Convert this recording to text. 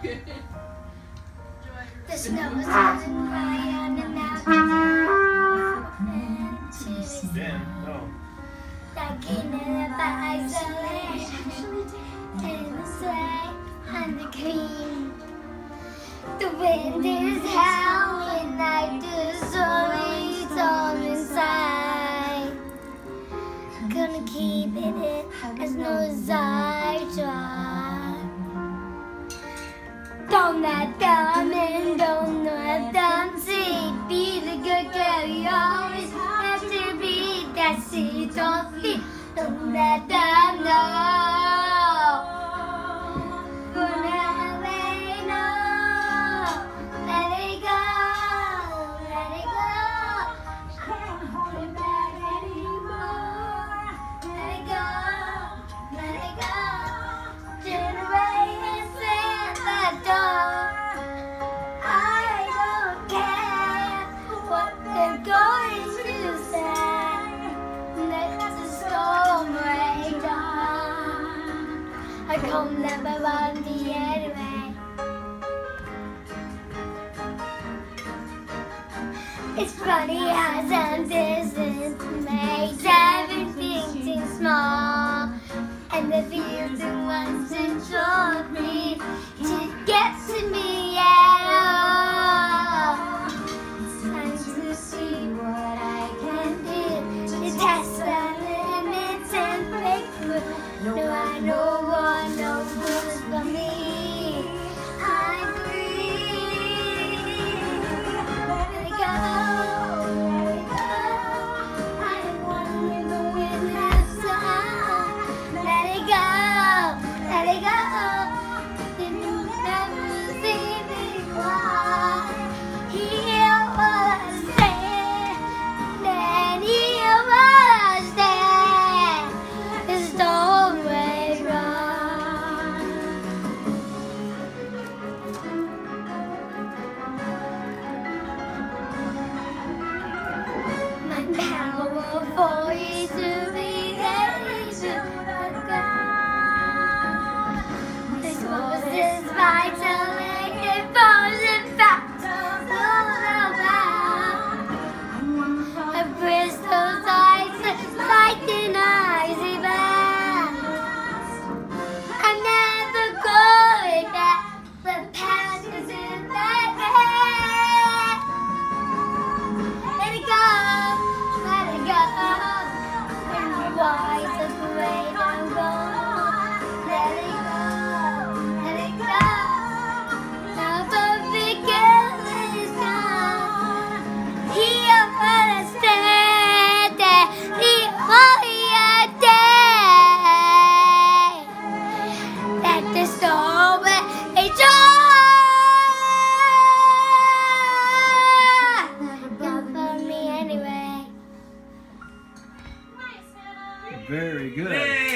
The snow was falling high, and now it's Damn, no. That came in by isolation and say I'm the queen. The wind is howling like there's always storm inside. Gonna keep it in as no desire. Donatan and Donatan see be the good girl you always have to be. That's it, don't be Donatan. Kom. It's funny how something makes everything seem small, and the feels and wants to me. stop it. It's all. Anyway. Very good.